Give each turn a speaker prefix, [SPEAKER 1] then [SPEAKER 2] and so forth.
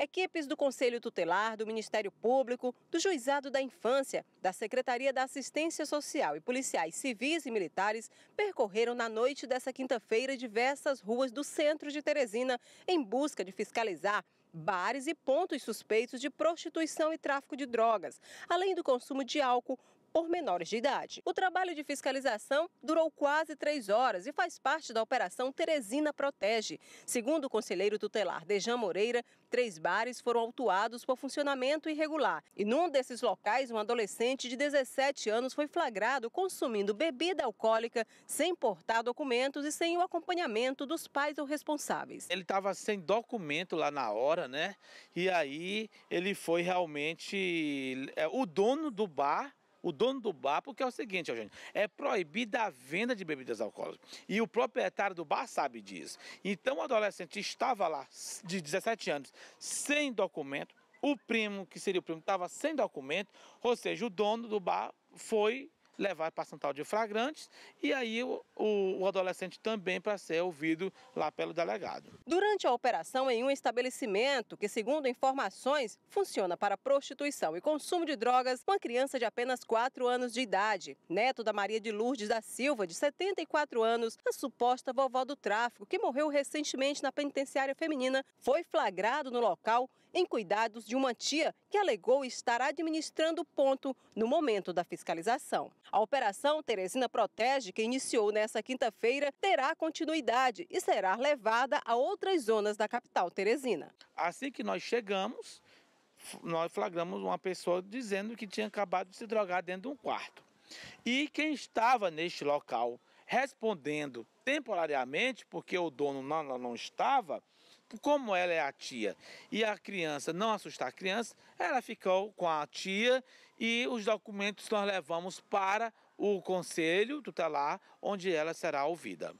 [SPEAKER 1] Equipes do Conselho Tutelar, do Ministério Público, do Juizado da Infância, da Secretaria da Assistência Social e policiais civis e militares percorreram na noite dessa quinta-feira diversas ruas do centro de Teresina em busca de fiscalizar bares e pontos suspeitos de prostituição e tráfico de drogas, além do consumo de álcool por menores de idade. O trabalho de fiscalização durou quase três horas e faz parte da Operação Teresina Protege. Segundo o conselheiro tutelar Dejan Moreira, três bares foram autuados por funcionamento irregular. E num desses locais, um adolescente de 17 anos foi flagrado consumindo bebida alcoólica sem portar documentos e sem o acompanhamento dos pais ou responsáveis.
[SPEAKER 2] Ele estava sem documento lá na hora, né? E aí ele foi realmente é, o dono do bar o dono do bar, porque é o seguinte, gente, é proibida a venda de bebidas alcoólicas. E o proprietário do bar sabe disso. Então o adolescente estava lá, de 17 anos, sem documento. O primo, que seria o primo, estava sem documento, ou seja, o dono do bar foi levar para a central de flagrantes e aí o, o, o adolescente também para ser ouvido lá pelo delegado.
[SPEAKER 1] Durante a operação em um estabelecimento que, segundo informações, funciona para prostituição e consumo de drogas, uma criança de apenas 4 anos de idade, neto da Maria de Lourdes da Silva, de 74 anos, a suposta vovó do tráfico, que morreu recentemente na penitenciária feminina, foi flagrado no local em cuidados de uma tia que alegou estar administrando o ponto no momento da fiscalização. A Operação Teresina Protege, que iniciou nesta quinta-feira, terá continuidade e será levada a outras zonas da capital teresina.
[SPEAKER 2] Assim que nós chegamos, nós flagramos uma pessoa dizendo que tinha acabado de se drogar dentro de um quarto. E quem estava neste local respondendo temporariamente, porque o dono não, não estava, como ela é a tia e a criança não assustar a criança, ela ficou com a tia e os documentos nós levamos para o conselho tutelar, onde ela será ouvida.